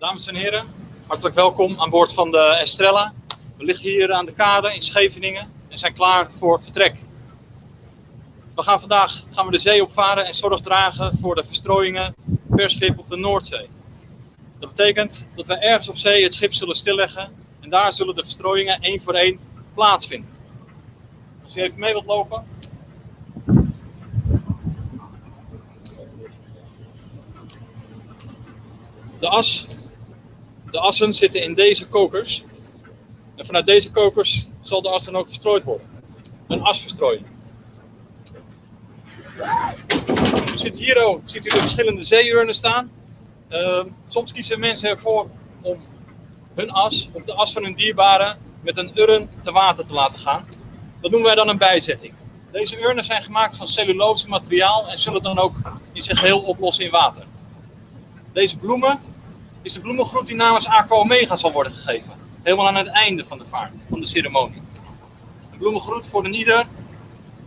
Dames en heren, hartelijk welkom aan boord van de Estrella. We liggen hier aan de kade in Scheveningen en zijn klaar voor vertrek. We gaan vandaag gaan we de zee opvaren en zorg dragen voor de verstrooiingen per schip op de Noordzee. Dat betekent dat we ergens op zee het schip zullen stilleggen en daar zullen de verstrooiingen één voor één plaatsvinden. Als u even mee wilt lopen. De as, de assen zitten in deze kokers. En vanuit deze kokers zal de as dan ook verstrooid worden. Een asverstrooiing. U ziet hier ook ziet u de verschillende zeeurnen staan. Ehm, soms kiezen mensen ervoor om hun as of de as van hun dierbaren met een urn te water te laten gaan. Dat noemen wij dan een bijzetting. Deze urnen zijn gemaakt van cellulose materiaal en zullen dan ook in zich heel oplossen in water. Deze bloemen is de bloemengroet die namens Aqua Omega zal worden gegeven. Helemaal aan het einde van de vaart, van de ceremonie. Een bloemengroet voor een ieder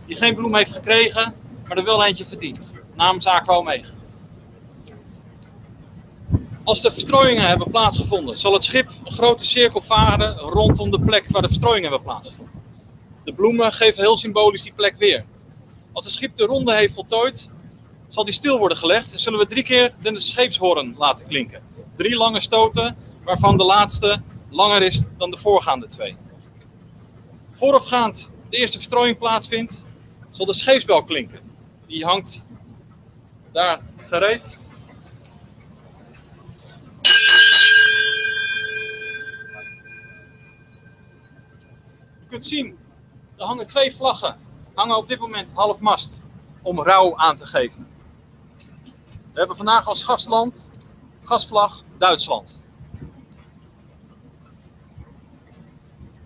die geen bloem heeft gekregen, maar er wel eentje verdient. Namens Aqua Omega. Als de verstrooiingen hebben plaatsgevonden, zal het schip een grote cirkel varen rondom de plek waar de verstrooiingen hebben plaatsgevonden. De bloemen geven heel symbolisch die plek weer. Als het schip de ronde heeft voltooid, zal die stil worden gelegd en zullen we drie keer de scheepshoorn laten klinken. Drie lange stoten, waarvan de laatste langer is dan de voorgaande twee. Voorafgaand de eerste verstrooiing plaatsvindt, zal de scheepsbel klinken. Die hangt daar gereed. U kunt zien, er hangen twee vlaggen. Hangen op dit moment half mast om rouw aan te geven. We hebben vandaag als gastland, gastvlag, Duitsland.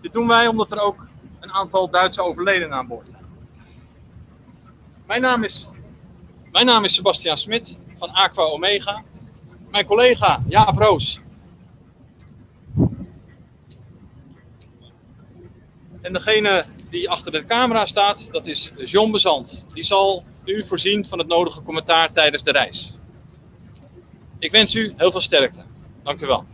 Dit doen wij omdat er ook een aantal Duitse overledenen aan boord zijn. Mijn naam is, mijn naam is Sebastian Smit van Aqua Omega. Mijn collega Jaap Roos. En degene die achter de camera staat, dat is John Bezant. Die zal u voorzien van het nodige commentaar tijdens de reis. Ik wens u heel veel sterkte. Dank u wel.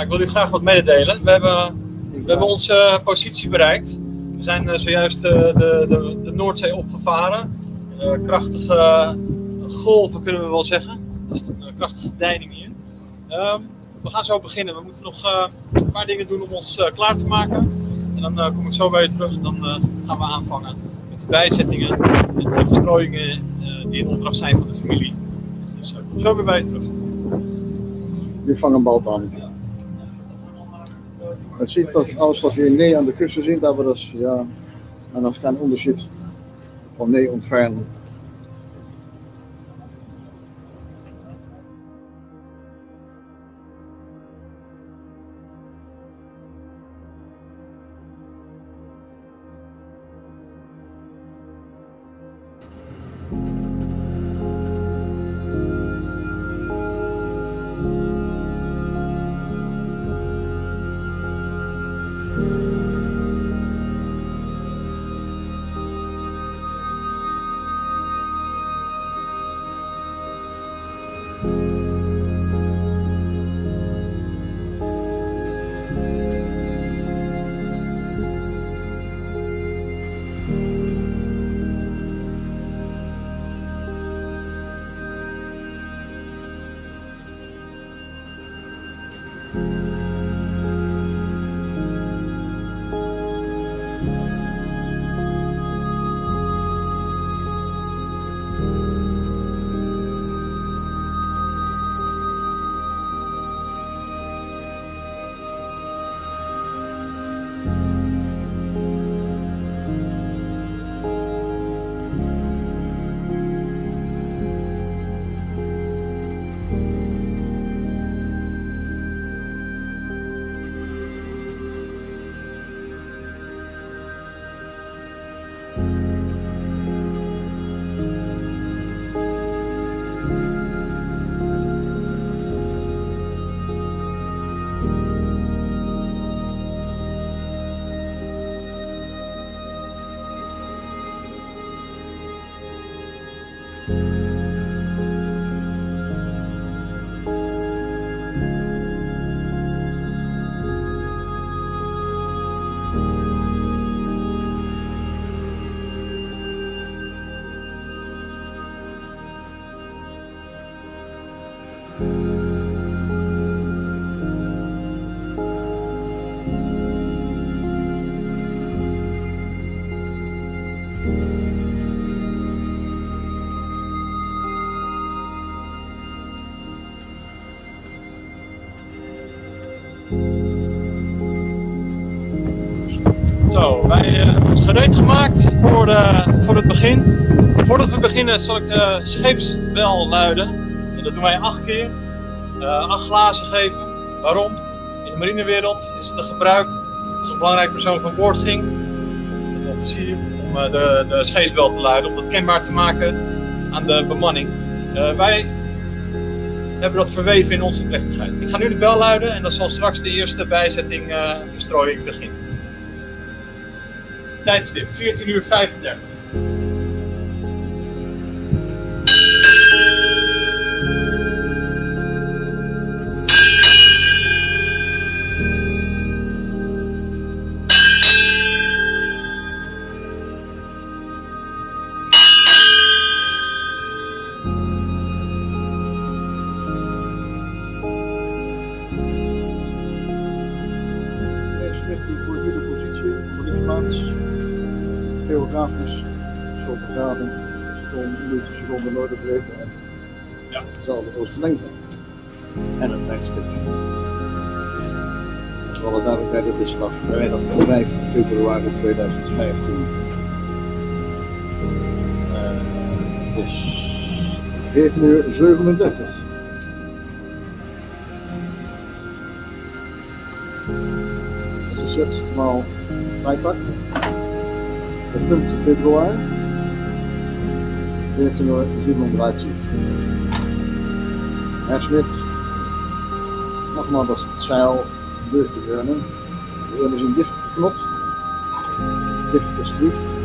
Ik wil u graag wat mededelen. We hebben, we hebben onze positie bereikt. We zijn uh, zojuist uh, de, de, de, Noordzee opgevaren. Uh, krachtige golven kunnen we wel zeggen. Dat is een krachtige deining hier. Um, we gaan zo beginnen. We moeten nog een paar dingen doen om ons klaar te maken. En dan kom ik zo bij je terug en dan gaan we aanvangen met de bijzettingen en de verstrooiingen die in opdracht zijn van de familie. Dus kom zo weer bij je terug. Je vangt een bal aan. Het ziet dat alles wat wir nee aan de kussen sind, aber das, ja, en dat geen Unterschied van nee und gereed gemaakt voor, eh, voor het begin. Voordat we beginnen zal ik de scheepsbel luiden. En dat doen wij acht keer. Eh, acht glazen geven. Waarom? In de marinewereld is het een gebruik als een belangrijk persoon van boord ging, een officier, om eh, de, de scheepsbel te luiden. Om dat kenbaar te maken aan de bemanning. Wij hebben dat verweven in onze plechtigheid. Ik ga nu de bel luiden en dan zal straks de eerste bijzetting verstrooiing beginnen. Tijdstip 14 uur 35. Februari 2015. Eh, het is 14 uur 37. Dat is het maal vrijdag. De 5 februari. 14 uur 37. Herr Smit, nogmaals dat zeil deur te runnen. We hebben zijn dicht geknot. Dicht gestricht.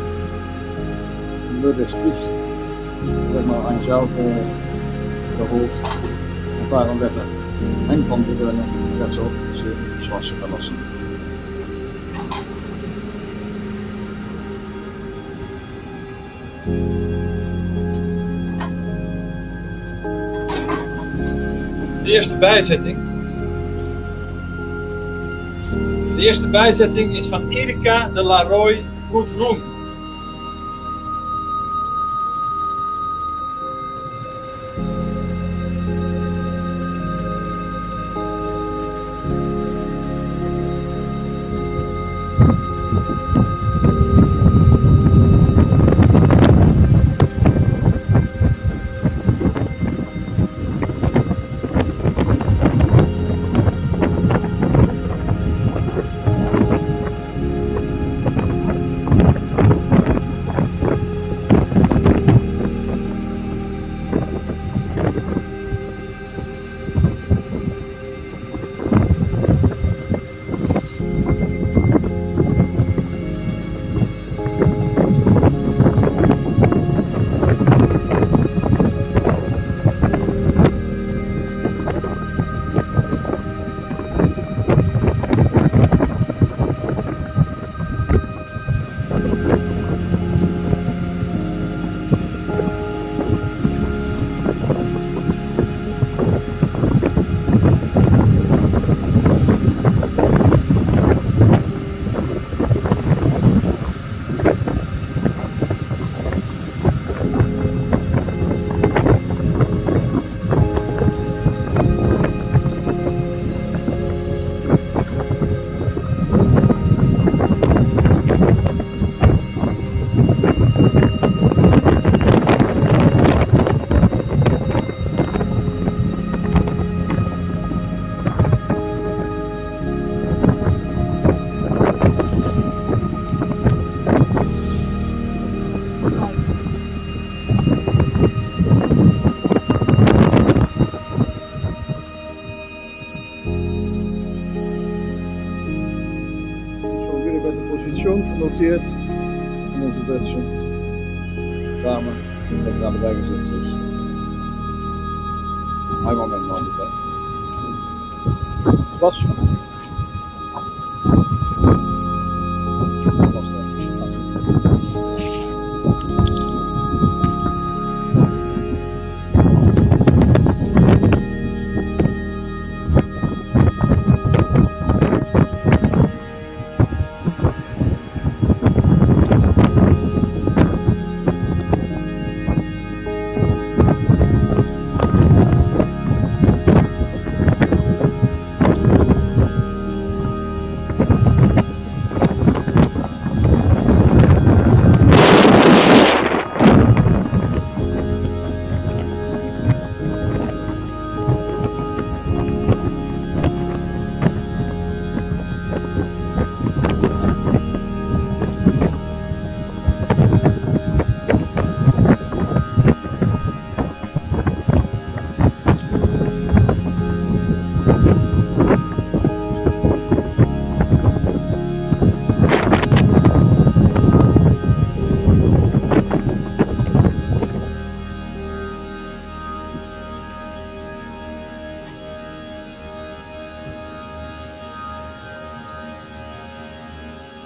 Door de stricht, zeg maar, aan zeil gehold. En daarom werd er een van de runnen, werd zoals ze gelassen. De eerste bijzetting. De eerste bijzetting is van Erika de Laroy Goudroen. Zo,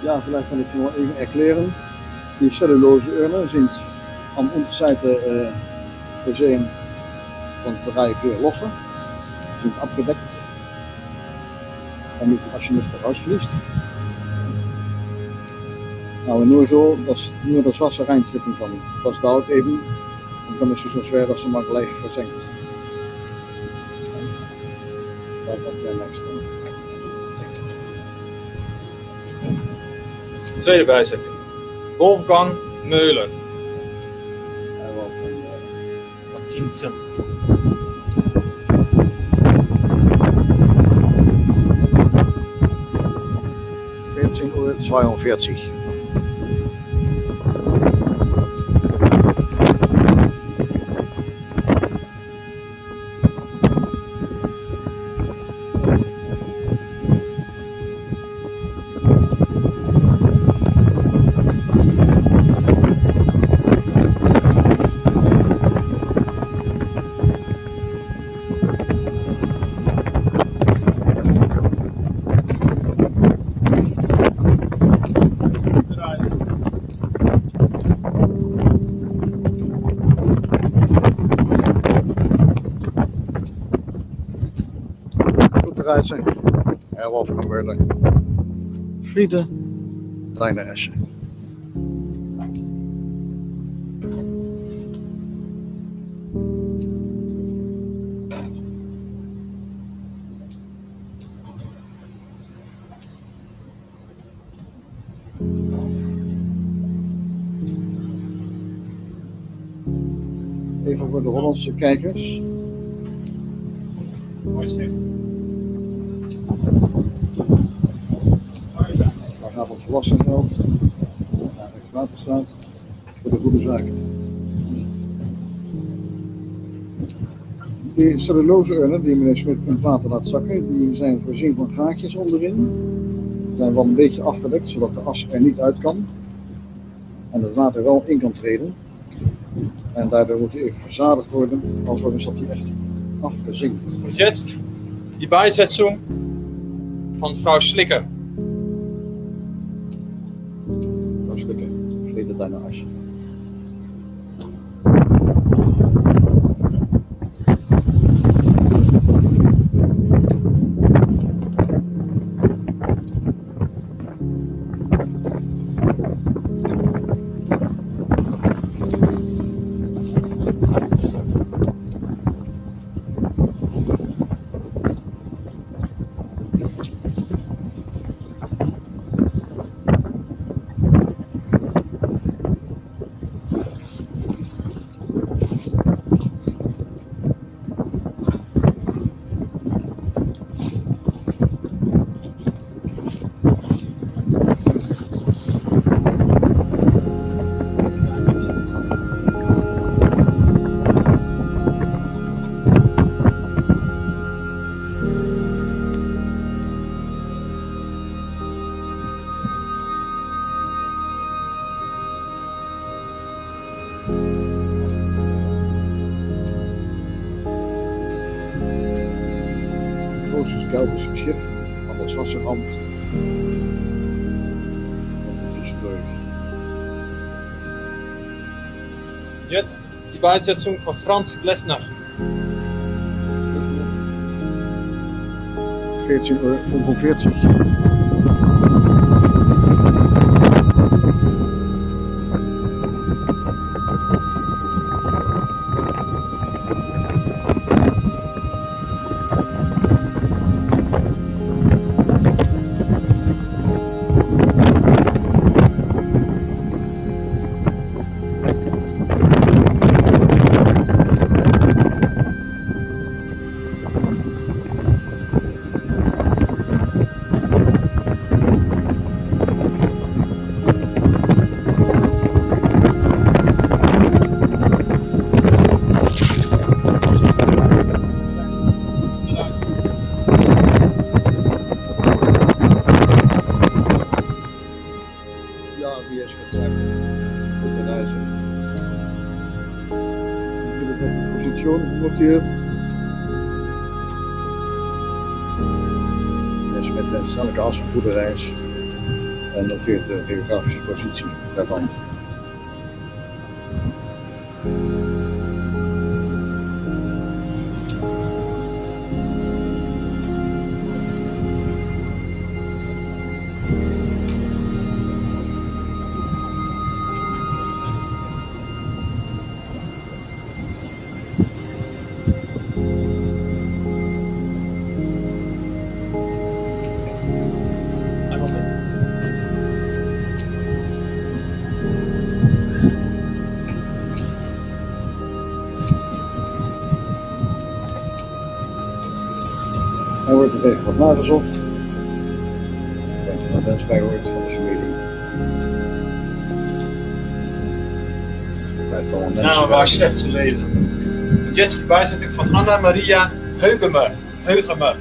Ja, vielleicht kann ich nur eben erklären. Die Celluloseurnen sind am Unterseite äh, versehen von drei, vier Lochen. Sind abgedeckt, damit die Asche nicht rausfließt. Aber nur so, dass nur das Wasser reintrippen kann. Das dauert eben und dann ist es so schwer dass ze maar gleich versenkt. Kijk op de next. Tweede bijzetting. Wolfgang Meuler. En wat van, eh, Martinsen. Vierzehn Uhr 42. Er Werder. Friede, deine Esche. Even voor de Hollandse kijkers. Belastinggeld naar Rijkswaterstaat voor de goede zaken. Die celluloseurnen die meneer Smit het water laat zakken, die zijn voorzien van gaatjes onderin. Zijn wel een beetje afgedekt, zodat de as er niet uit kan. En het water wel in kan treden. En daardoor moet hij verzadigd worden, anders dat hij echt afgezinkt. Und jetzt die Beisetzung von Frau Slicker. Schiff van das Wasseramt. Und das ist durch. Jetzt die Beisetzung von Franz Glesner. 14 uur goede reis. en noteert de geografische positie daarvan. Nagezocht. Ik denk dat er wens bij hoort van de familie. Blijft allemaal De netjes namen bij. waren slecht te lezen. Jets de bijzetting van Anna Maria. Heugemer. Heugemer.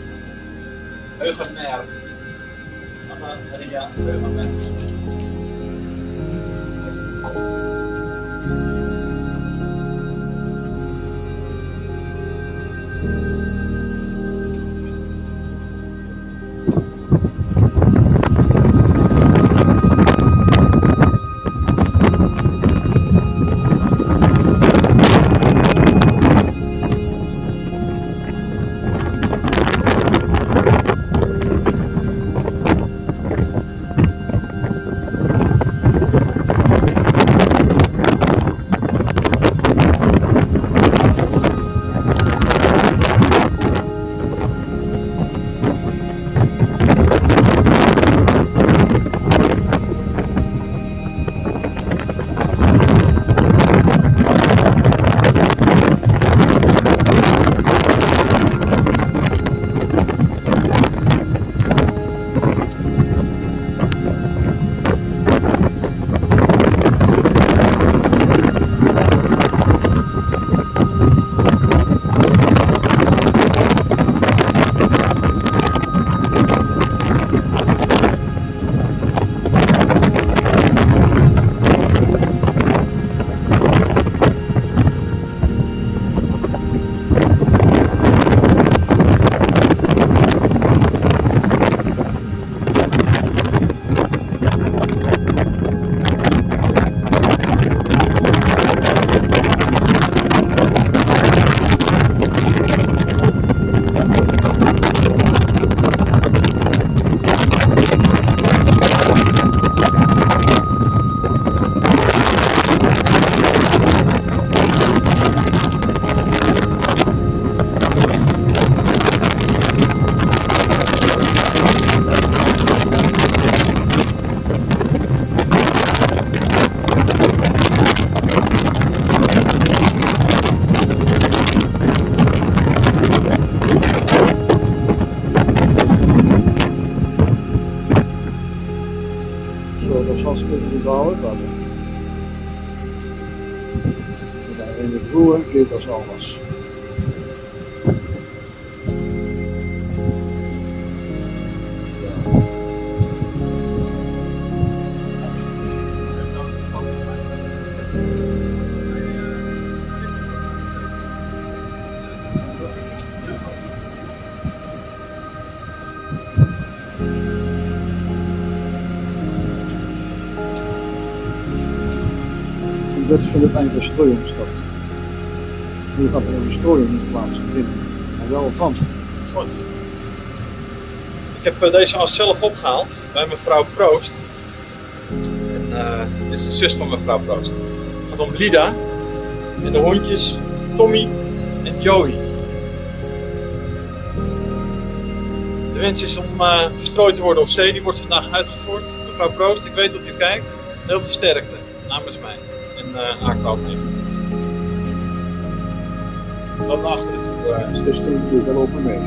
Dat van het eind verstrooiingsstad. Nu gaat er een verstrooiing plaatsvinden. Maar wel van. Goed. Ik heb eh, deze as zelf opgehaald bij mevrouw Proost. En, eh, dit is de zus van mevrouw Proost. Het gaat om Lida en de hondjes Tommy en Joey. De wens is om eh, verstrooid te worden op zee. Die wordt vandaag uitgevoerd. Mevrouw Proost, ik weet dat u kijkt. Heel veel sterkte namens mij uh. Wat naar achteren toe. eh, Dus toen doe ik wel open mee.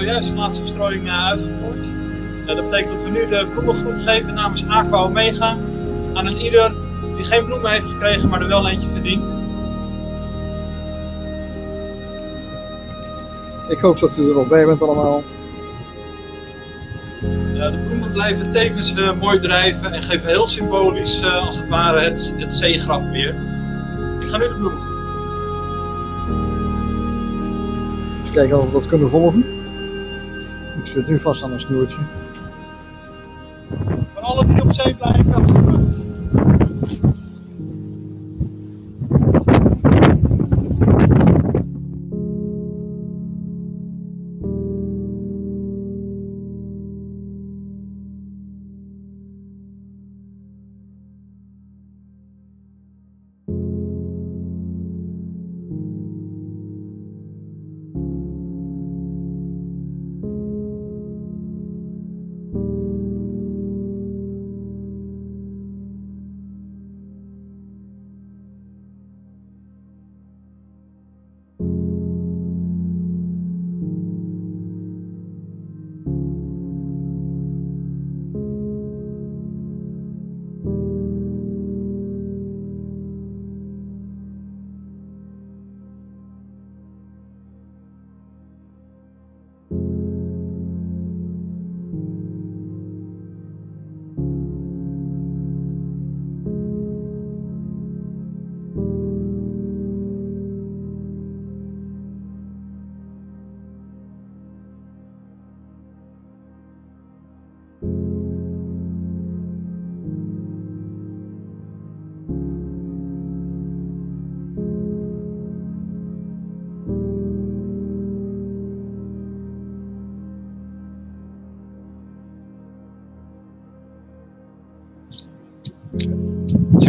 Zojuist de laatste verstrooiing eh, uitgevoerd. Eh, dat betekent dat we nu de bloemengroet geven namens Aqua Omega aan een ieder die geen bloemen heeft gekregen, maar er wel eentje verdient. Ik hoop dat u er nog bij bent allemaal. Eh, de bloemen blijven tevens mooi drijven en geven heel symbolisch, als het ware, het, het zeegraf weer. Ik ga nu de bloemen. Even kijken of we dat kunnen volgen. Zit nu vast aan een snoertje. Voor alle die op zee blijven, goed.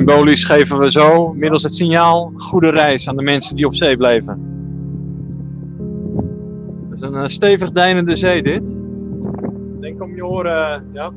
Symbolisch geven we zo, middels het signaal, goede reis aan de mensen die op zee bleven. Het is een eh, stevig deinende zee dit. Denk om je oren, ja.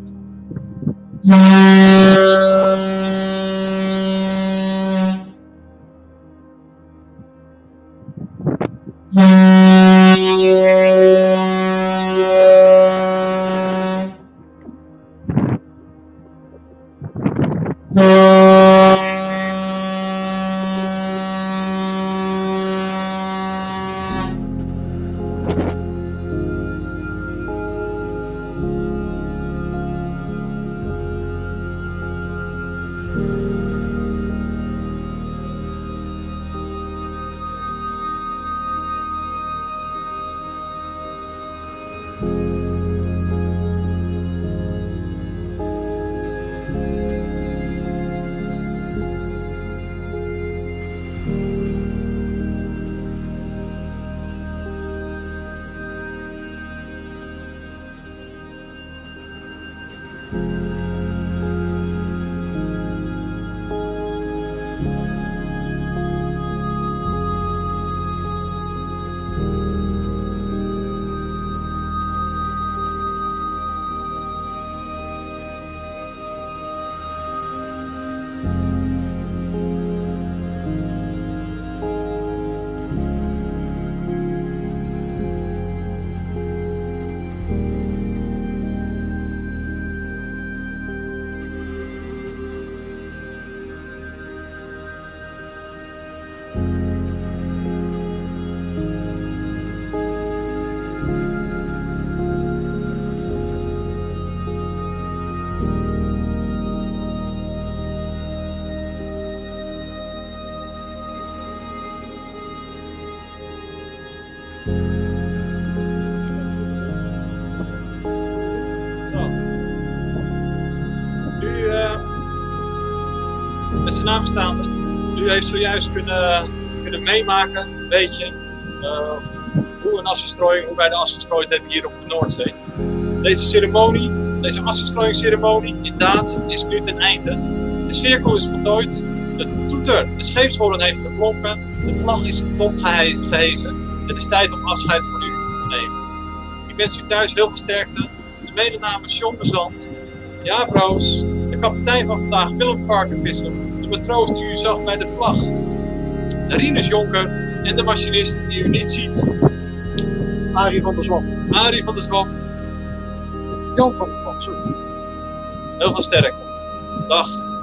U heeft zojuist kunnen, kunnen meemaken, een beetje, eh, hoe een hoe wij de as hebben hier op de Noordzee. Deze ceremonie, deze asverstrooiingsceremonie, inderdaad, is nu ten einde. De cirkel is voltooid, de toeter, de scheepshoorn heeft geklonken, de vlag is in top gehe- gehezen. Het is tijd om afscheid van u te nemen. Ik wens u thuis heel veel sterkte. De medenamens John Bezant, Jaap de kapitein van vandaag Willem Varkenvisser, de matroos die u zag bij de vlag, Rinus Jonker en de machinist die u niet ziet, Arie van der Zwam. Arie van der Zwam. Jan van der Zwam. Heel veel sterkte. Dag.